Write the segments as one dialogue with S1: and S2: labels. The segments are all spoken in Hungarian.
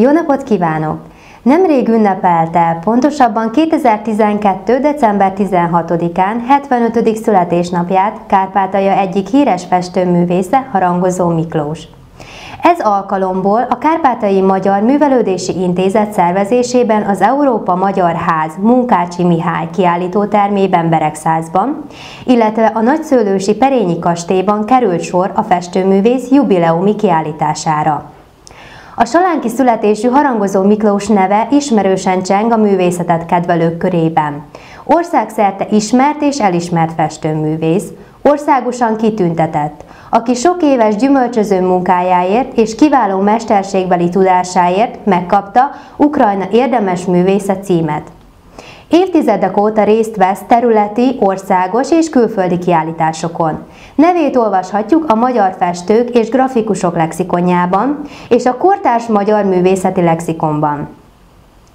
S1: Jó napot kívánok! Nemrég ünnepelte, pontosabban 2012. december 16-án 75. születésnapját Kárpátalja egyik híres festőművésze, Harangozó Miklós. Ez alkalomból a Kárpátai Magyar Művelődési Intézet szervezésében az Európa Magyar Ház Munkácsi Mihály kiállítótermében Beregszázban, illetve a Nagyszőlősi Perényi Kastélyban került sor a festőművész jubileumi kiállítására. A salánki születésű harangozó Miklós neve ismerősen cseng a művészetet kedvelők körében. Országszerte ismert és elismert festőművész, országosan kitüntetett, aki sok éves gyümölcsöző munkájáért és kiváló mesterségbeli tudásáért megkapta Ukrajna érdemes művésze címet. Évtizedek óta részt vesz területi, országos és külföldi kiállításokon. Nevét olvashatjuk a Magyar Festők és Grafikusok lexikonjában és a Kortárs Magyar Művészeti Lexikonban.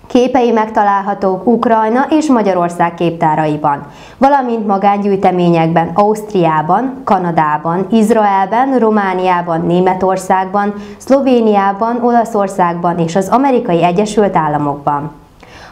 S1: Képei megtalálhatók Ukrajna és Magyarország képtáraiban, valamint magángyűjteményekben Ausztriában, Kanadában, Izraelben, Romániában, Németországban, Szlovéniában, Olaszországban és az Amerikai Egyesült Államokban.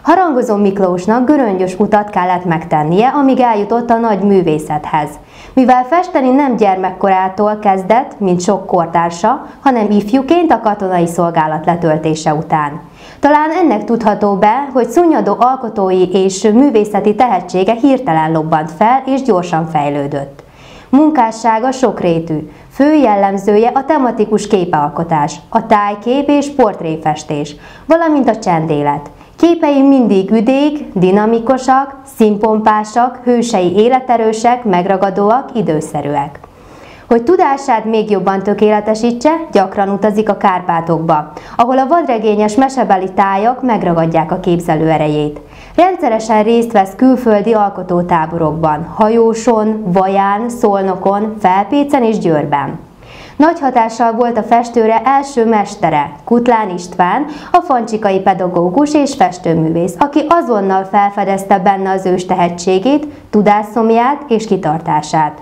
S1: Harangozó Miklósnak göröngyös utat kellett megtennie, amíg eljutott a nagy művészethez. Mivel festeni nem gyermekkorától kezdett, mint sok kortársa, hanem ifjúként a katonai szolgálat letöltése után. Talán ennek tudható be, hogy szunnyadó alkotói és művészeti tehetsége hirtelen lobbant fel és gyorsan fejlődött. Munkássága sokrétű, fő jellemzője a tematikus képalkotás, a tájkép és portréfestés, valamint a csendélet. Képei mindig üdék, dinamikusak, színpompásak, hősei életerősek, megragadóak, időszerűek. Hogy tudását még jobban tökéletesítse, gyakran utazik a Kárpátokba, ahol a vadregényes mesebeli tájak megragadják a képzelő erejét. Rendszeresen részt vesz külföldi alkotótáborokban, Hajóson, Vaján, Szolnokon, Felpécen és Győrben. Nagy hatással volt a festőre első mestere, Kutlán István, a fancsikai pedagógus és festőművész, aki azonnal felfedezte benne az ős tehetségét, tudásszomját és kitartását.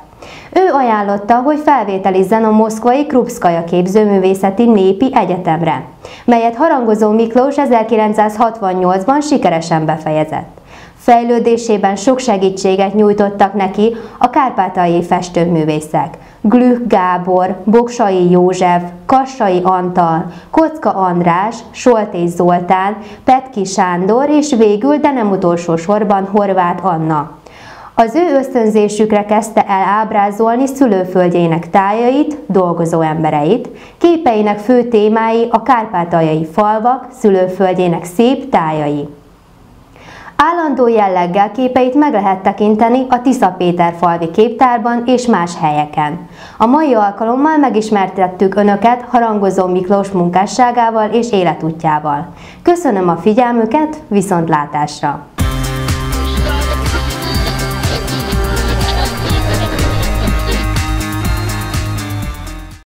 S1: Ő ajánlotta, hogy felvételizzen a moszkvai Krupszkaja képzőművészeti népi egyetemre, melyet Harangozó Miklós 1968-ban sikeresen befejezett. Fejlődésében sok segítséget nyújtottak neki a kárpátaljai festőművészek. Glück Gábor, Boksai József, Kassai Antal, Kocka András, Soltész Zoltán, Petki Sándor és végül, de nem utolsó sorban Horváth Anna. Az ő ösztönzésükre kezdte el ábrázolni szülőföldjének tájait, dolgozó embereit, képeinek fő témái a kárpátaljai falvak, szülőföldjének szép tájai. Állandó jelleggel képeit meg lehet tekinteni a Tisza Péter falvi képtárban és más helyeken. A mai alkalommal megismertettük Önöket Harangozó Miklós munkásságával és életútjával. Köszönöm a figyelmüket, viszontlátásra!